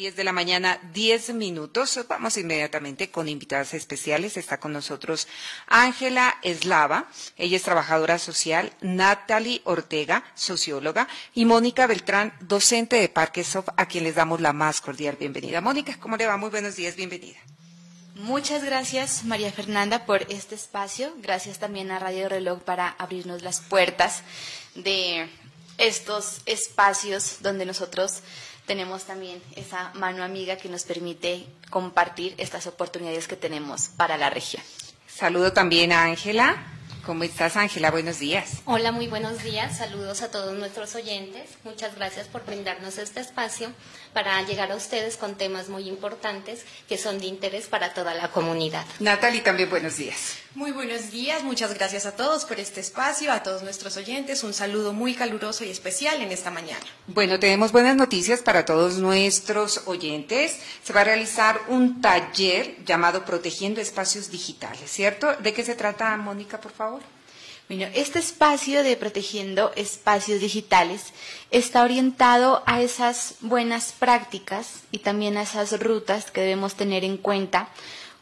10 de la mañana, 10 minutos. Vamos inmediatamente con invitadas especiales. Está con nosotros Ángela Eslava, ella es trabajadora social, Natalie Ortega, socióloga, y Mónica Beltrán, docente de Parquesoft, a quien les damos la más cordial bienvenida. Mónica, ¿cómo le va? Muy buenos días, bienvenida. Muchas gracias, María Fernanda, por este espacio. Gracias también a Radio Reloj para abrirnos las puertas de estos espacios donde nosotros tenemos también esa mano amiga que nos permite compartir estas oportunidades que tenemos para la región. Saludo también a Ángela. ¿Cómo estás, Ángela? Buenos días. Hola, muy buenos días. Saludos a todos nuestros oyentes. Muchas gracias por brindarnos este espacio para llegar a ustedes con temas muy importantes que son de interés para toda la comunidad. Natalie, también buenos días. Muy buenos días, muchas gracias a todos por este espacio, a todos nuestros oyentes, un saludo muy caluroso y especial en esta mañana. Bueno, tenemos buenas noticias para todos nuestros oyentes. Se va a realizar un taller llamado Protegiendo Espacios Digitales, ¿cierto? ¿De qué se trata, Mónica, por favor? Bueno, este espacio de Protegiendo Espacios Digitales está orientado a esas buenas prácticas y también a esas rutas que debemos tener en cuenta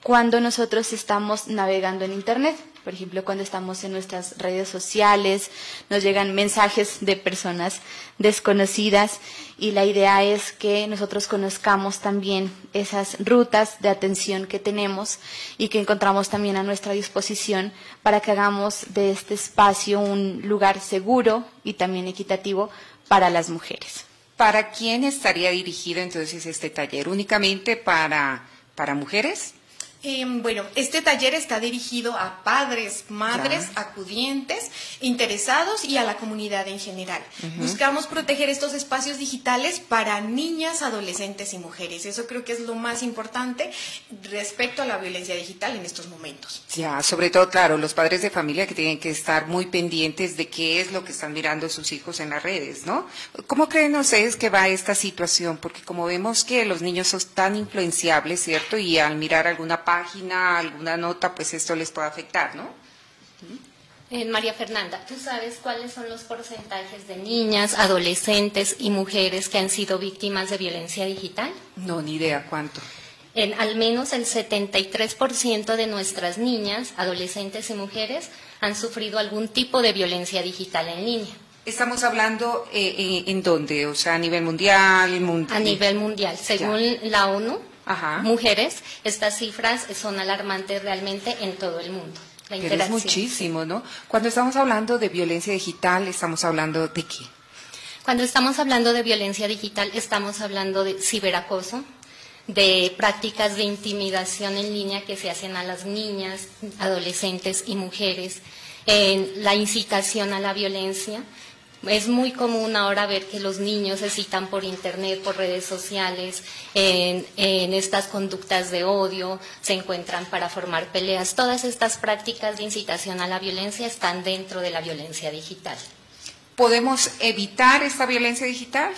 cuando nosotros estamos navegando en Internet. Por ejemplo, cuando estamos en nuestras redes sociales, nos llegan mensajes de personas desconocidas y la idea es que nosotros conozcamos también esas rutas de atención que tenemos y que encontramos también a nuestra disposición para que hagamos de este espacio un lugar seguro y también equitativo para las mujeres. ¿Para quién estaría dirigido entonces este taller? ¿Únicamente para, para mujeres? Em, bueno, este taller está dirigido a padres, madres, acudientes, interesados y a la comunidad en general. Buscamos proteger estos espacios digitales para niñas, adolescentes y mujeres. Eso creo que es lo más importante respecto a la violencia digital en estos momentos. Ya, sobre todo, claro, los padres de familia que tienen que estar muy pendientes de qué es lo que están mirando sus hijos en las redes, ¿no? ¿Cómo creen ustedes que va esta situación? Porque como vemos que los niños son tan influenciables, ¿cierto? Y al mirar alguna página, alguna nota, pues esto les puede afectar, ¿no? Eh, María Fernanda, ¿tú sabes cuáles son los porcentajes de niñas, adolescentes y mujeres que han sido víctimas de violencia digital? No, ni idea cuánto. En al menos el 73% de nuestras niñas, adolescentes y mujeres han sufrido algún tipo de violencia digital en línea. Estamos hablando eh, eh, en dónde, o sea, a nivel mundial. Mund a nivel mundial, según la ONU, Ajá. mujeres, estas cifras son alarmantes realmente en todo el mundo. La Pero es muchísimo, ¿no? Cuando estamos hablando de violencia digital, ¿estamos hablando de qué? Cuando estamos hablando de violencia digital, estamos hablando de ciberacoso, de prácticas de intimidación en línea que se hacen a las niñas, adolescentes y mujeres, en la incitación a la violencia, es muy común ahora ver que los niños se citan por internet, por redes sociales, en, en, estas conductas de odio, se encuentran para formar peleas. Todas estas prácticas de incitación a la violencia están dentro de la violencia digital. ¿Podemos evitar esta violencia digital?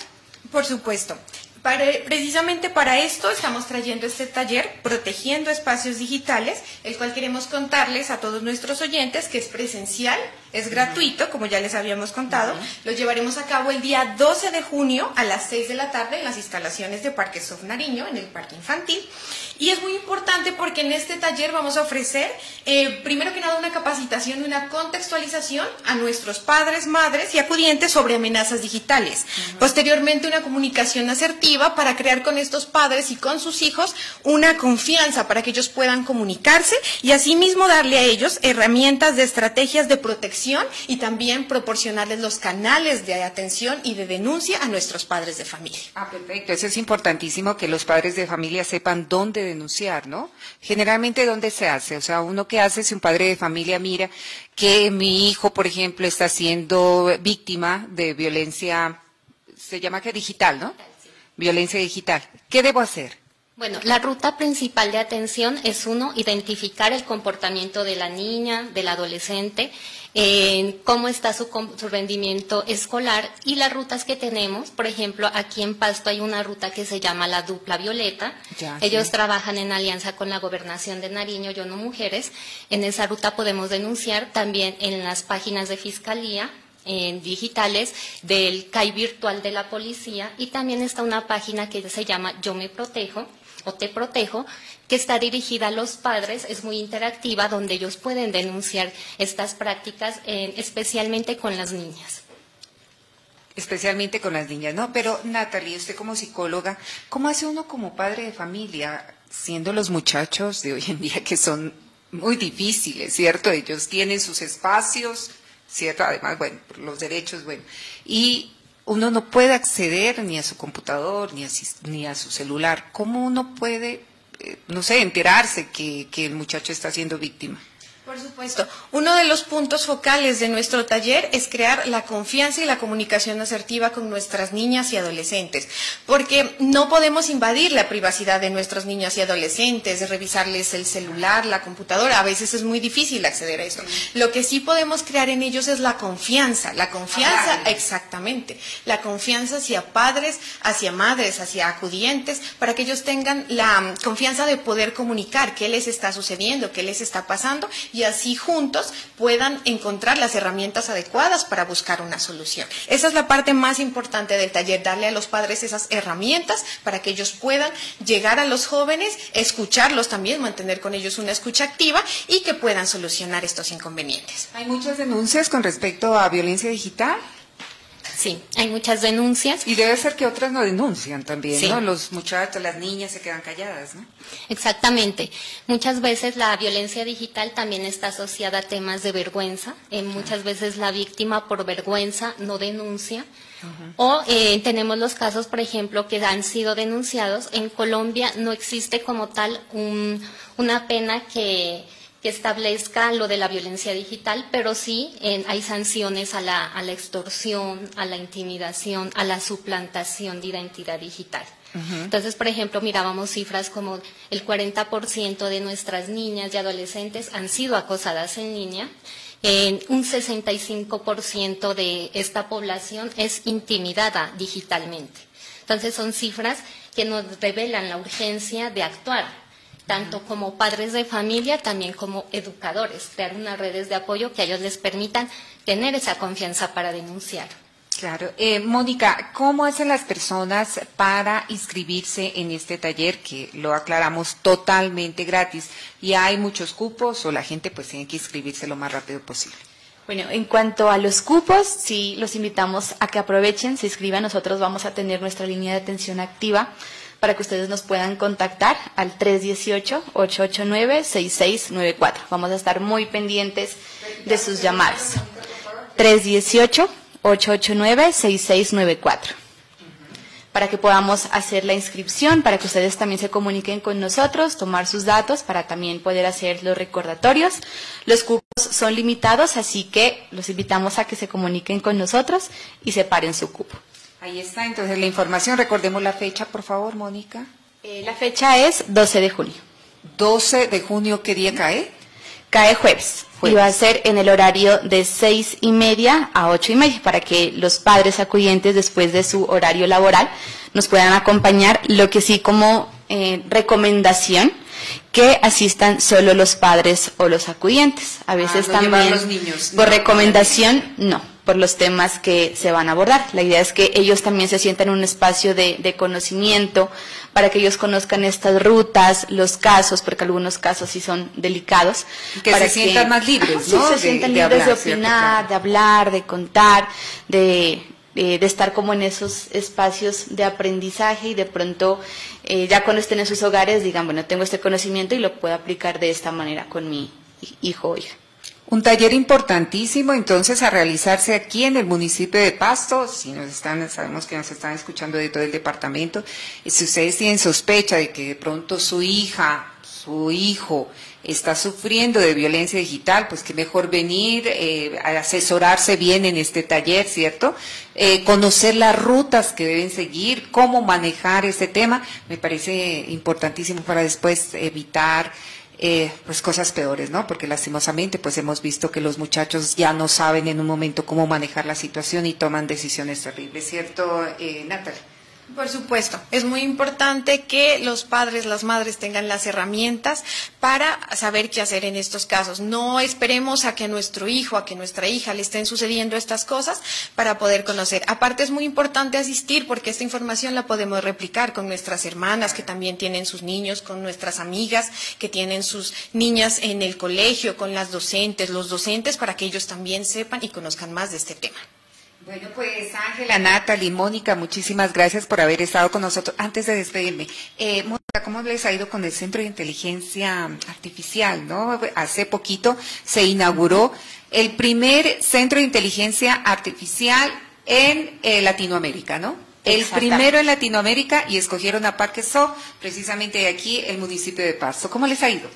Por supuesto. Para, precisamente para esto estamos trayendo este taller, Protegiendo Espacios Digitales, el cual queremos contarles a todos nuestros oyentes que es presencial, es gratuito, como ya les habíamos contado. Lo llevaremos a cabo el día 12 de junio a las 6 de la tarde en las instalaciones de Parque Sof Nariño, en el Parque Infantil. Y es muy importante porque en este taller vamos a ofrecer, eh, primero que nada, una capacitación y una contextualización a nuestros padres, madres y acudientes sobre amenazas digitales. Posteriormente, una comunicación asertiva para crear con estos padres y con sus hijos una confianza para que ellos puedan comunicarse y asimismo darle a ellos herramientas de estrategias de protección y también proporcionarles los canales de atención y de denuncia a nuestros padres de familia. Ah, perfecto. Eso es importantísimo que los padres de familia sepan dónde denunciar, ¿no? Generalmente, ¿dónde se hace? O sea, uno que hace si un padre de familia mira que mi hijo, por ejemplo, está siendo víctima de violencia, se llama que digital, ¿no? Violencia digital. ¿Qué debo hacer? Bueno, la ruta principal de atención es uno, identificar el comportamiento de la niña, del adolescente, en cómo está su, su, rendimiento escolar y las rutas que tenemos. Por ejemplo, aquí en Pasto hay una ruta que se llama la Dupla Violeta. Ya, Ellos sí. trabajan en alianza con la Gobernación de Nariño, Yo No Mujeres. En esa ruta podemos denunciar también en las páginas de Fiscalía en digitales del CAI virtual de la policía y también está una página que se llama Yo me protejo o Te protejo, que está dirigida a los padres, es muy interactiva, donde ellos pueden denunciar estas prácticas, especialmente con las niñas. Especialmente con las niñas, ¿no? Pero Natalie, usted como psicóloga, ¿cómo hace uno como padre de familia, siendo los muchachos de hoy en día que son muy difíciles, ¿cierto? Ellos tienen sus espacios, ¿cierto? Además, bueno, los derechos, bueno. Y uno no puede acceder ni a su computador ni a, ni a su celular. ¿Cómo uno puede, eh, no sé, enterarse que, que el muchacho está siendo víctima? Por supuesto. Uno de los puntos focales de nuestro taller es crear la confianza y la comunicación asertiva con nuestras niñas y adolescentes, porque no podemos invadir la privacidad de nuestras niñas y adolescentes, revisarles el celular, la computadora. A veces es muy difícil acceder a esto. Lo que sí podemos crear en ellos es la confianza. La confianza, exactamente. La confianza hacia padres, hacia madres, hacia acudientes, para que ellos tengan la confianza de poder comunicar qué les está sucediendo, qué les está pasando y así juntos puedan encontrar las herramientas adecuadas para buscar una solución. Esa es la parte más importante del taller, darle a los padres esas herramientas para que ellos puedan llegar a los jóvenes, escucharlos también, mantener con ellos una escucha activa y que puedan solucionar estos inconvenientes. ¿Hay muchas denuncias con respecto a violencia digital? Sí, hay muchas denuncias. Y debe ser que otras no denuncian también, ¿no? Los muchachos, las niñas se quedan calladas, ¿no? Exactamente. Muchas veces la violencia digital también está asociada a temas de vergüenza. Eh, muchas veces la víctima por vergüenza no denuncia. O eh, tenemos los casos, por ejemplo, que han sido denunciados. En Colombia no existe como tal una pena que que establezca lo de la violencia digital, pero sí hay sanciones a la, a la, extorsión, a la intimidación, a la suplantación de identidad digital. Entonces, por ejemplo, mirábamos cifras como el 40% de nuestras niñas y adolescentes han sido acosadas en línea. un 65% de esta población es intimidada digitalmente. Entonces, son cifras que nos revelan la urgencia de actuar tanto como padres de familia, también como educadores, crear unas redes de apoyo que a ellos les permitan tener esa confianza para denunciar. Claro. Eh, Mónica, ¿cómo hacen las personas para inscribirse en este taller que lo aclaramos totalmente gratis? ¿Y hay muchos cupos o la gente pues tiene que inscribirse lo más rápido posible? Bueno, en cuanto a los cupos, sí los invitamos a que aprovechen, se inscriban. Nosotros vamos a tener nuestra línea de atención activa para que ustedes nos puedan contactar al 318-889-6694. Vamos a estar muy pendientes de sus llamadas. 318-889-6694 para que podamos hacer la inscripción, para que ustedes también se comuniquen con nosotros, tomar sus datos, para también poder hacer los recordatorios. Los cupos son limitados, así que los invitamos a que se comuniquen con nosotros y separen su cupo. Ahí está, entonces la información, recordemos la fecha, por favor, Mónica. Eh, la fecha es 12 de junio. 12 de junio, ¿qué día cae? Cae jueves. Y va a ser en el horario de seis y media a ocho y media, para que los padres acudientes después de su horario laboral nos puedan acompañar. Lo que sí como eh, recomendación, que asistan solo los padres o los acudientes. A veces ah, también los niños, por recomendación, no por los temas que se van a abordar. La idea es que ellos también se sientan en un espacio de, conocimiento para que ellos conozcan estas rutas, los casos, porque algunos casos sí son delicados. Que para se sientan más libres, ¿no? se sientan libres de, opinar, de hablar, de contar, de, de, estar como en esos espacios de aprendizaje y de pronto eh, ya cuando estén en sus hogares digan, bueno, tengo este conocimiento y lo puedo aplicar de esta manera con mi hijo o hija. Un taller importantísimo entonces a realizarse aquí en el municipio de Pasto, si nos están, sabemos que nos están escuchando de todo el departamento, si ustedes tienen sospecha de que de pronto su hija, su hijo está sufriendo de violencia digital, pues que mejor venir eh, a asesorarse bien en este taller, ¿cierto? Eh, conocer las rutas que deben seguir, cómo manejar este tema, me parece importantísimo para después evitar eh, pues cosas peores, ¿no? Porque lastimosamente pues hemos visto que los muchachos ya no saben en un momento cómo manejar la situación y toman decisiones terribles, ¿cierto, eh? Por supuesto, es muy importante que los padres, las madres tengan las herramientas para saber qué hacer en estos casos. No esperemos a que nuestro hijo, a que nuestra hija le estén sucediendo estas cosas para poder conocer. Aparte es muy importante asistir porque esta información la podemos replicar con nuestras hermanas que también tienen sus niños, con nuestras amigas que tienen sus niñas en el colegio, con las docentes, los docentes, para que ellos también sepan y conozcan más de este tema. Bueno, pues Ángela, Natalie, Mónica, muchísimas gracias por haber estado con nosotros. Antes de despedirme, eh, Mónica, ¿cómo les ha ido con el Centro de Inteligencia Artificial? ¿no? Hace poquito se inauguró el primer Centro de Inteligencia Artificial en eh, Latinoamérica, ¿no? El primero en Latinoamérica y escogieron a Parque So, precisamente de aquí, el municipio de Pasto. ¿Cómo les ha ido?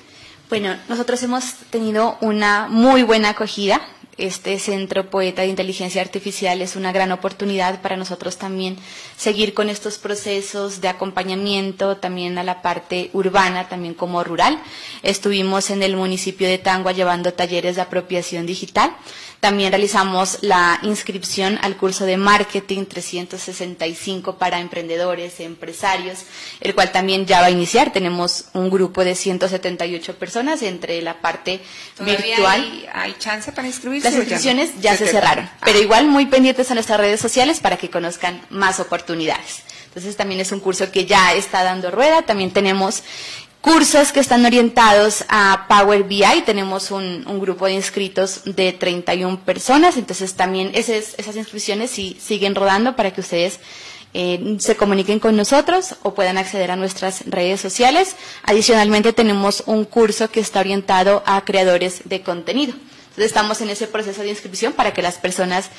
Bueno, nosotros hemos tenido una muy buena acogida este Centro Poeta de Inteligencia Artificial es una gran oportunidad para nosotros también seguir con estos procesos de acompañamiento también a la parte urbana, también como rural. Estuvimos en el municipio de Tangua llevando talleres de apropiación digital. También realizamos la inscripción al curso de marketing 365 para emprendedores, empresarios, el cual también ya va a iniciar. Tenemos un grupo de 178 personas entre la parte virtual. Hay, hay chance para inscribirse? Las inscripciones ya, se, cerraron, pero igual muy pendientes a nuestras redes sociales para que conozcan más oportunidades. Entonces también es un curso que ya está dando rueda. También tenemos cursos que están orientados a Power BI. Tenemos un, grupo de inscritos de 31 personas, entonces también esas, esas inscripciones sí, siguen rodando para que ustedes eh, se comuniquen con nosotros o puedan acceder a nuestras redes sociales. Adicionalmente tenemos un curso que está orientado a creadores de contenido. Entonces estamos en ese proceso de inscripción para que las personas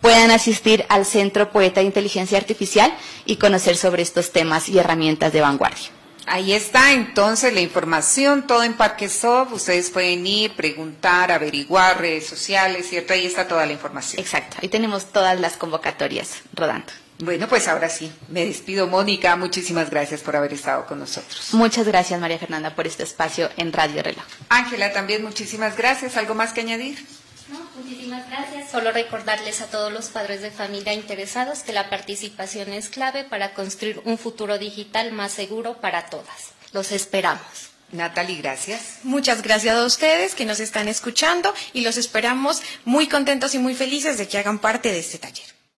puedan asistir al Centro Poeta de Inteligencia Artificial y conocer sobre estos temas y herramientas de vanguardia. Ahí está entonces la información, todo en Parque Soft. Ustedes pueden ir, preguntar, averiguar, redes sociales, ¿cierto? Ahí está toda la información. Exacto, ahí tenemos todas las convocatorias rodando. Bueno, pues ahora sí, me despido. Mónica, muchísimas gracias por haber estado con nosotros. Muchas gracias, María Fernanda, por este espacio en Radio Reloj. Ángela, también muchísimas gracias. ¿Algo más que añadir? No, muchísimas gracias. Solo recordarles a todos los padres de familia interesados que la participación es clave para construir un futuro digital más seguro para todas. Los esperamos. Natalie, gracias. Muchas gracias a ustedes que nos están escuchando y los esperamos muy contentos y muy felices de que hagan parte de este taller.